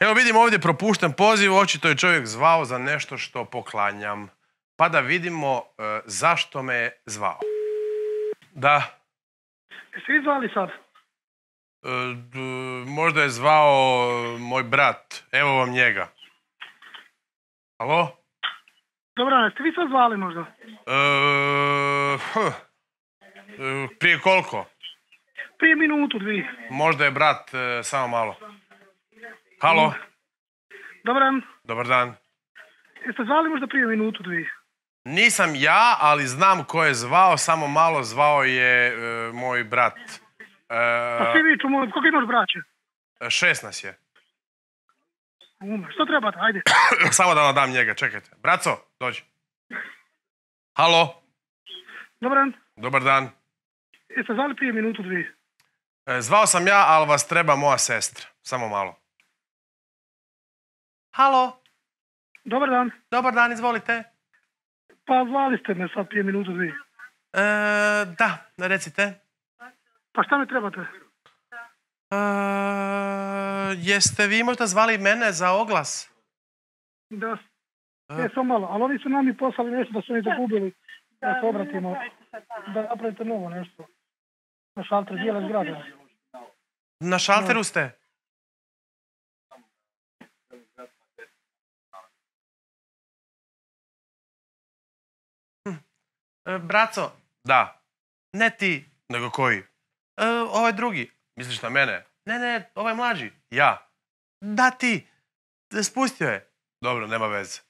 Evo vidim ovdje propušten poziv, očito je čovjek zvao za nešto što poklanjam. Pa da vidimo e, zašto me je zvao. Da, Jeste vi zvali sad? e, d- možda je zvao moj brat. Evo vam njega. Alo? Dobro, jeste vi sad zvali možda? E. E, prije koliko? Prije minutu, dvije. Možda je brat, e, samo malo. Halo? Dobar dan. Dobar dan. Jeste zvali možda prije minutu, dvije? Nisam ja, ali znam ko je zvao, samo malo zvao je e, moj brat. Pa svi E, viču, moj, koliko imaš braće? šest nas je. Ume, što trebate, ajde. samo da vam dam njega, čekajte. Braco, dođi. Halo? Dobar dan. Dobar dan. Jeste zvali prije minutu, dvije? E, zvao sam ja, ali vas treba moja sestra. Samo malo. Halo? Dobar dan. Dobar dan, izvolite. Pa zvali ste me sad prije minutu, dvije. E, da, recite. Pa šta me trebate? E, jeste vi možda zvali mene za oglas? Da, E, samo malo. Ali oni su nami poslali nešto da su oni zagubili. Da se obratimo. Da napravite novo nešto. Na šalter dijela zgrade. na šalteru ste? E, braco, da. Ne ti, nego koji? E, ovaj drugi. Misliš na mene? Ne, ne, ovaj mlađi. Ja. Da ti. Spustio je. Dobro, nema veze.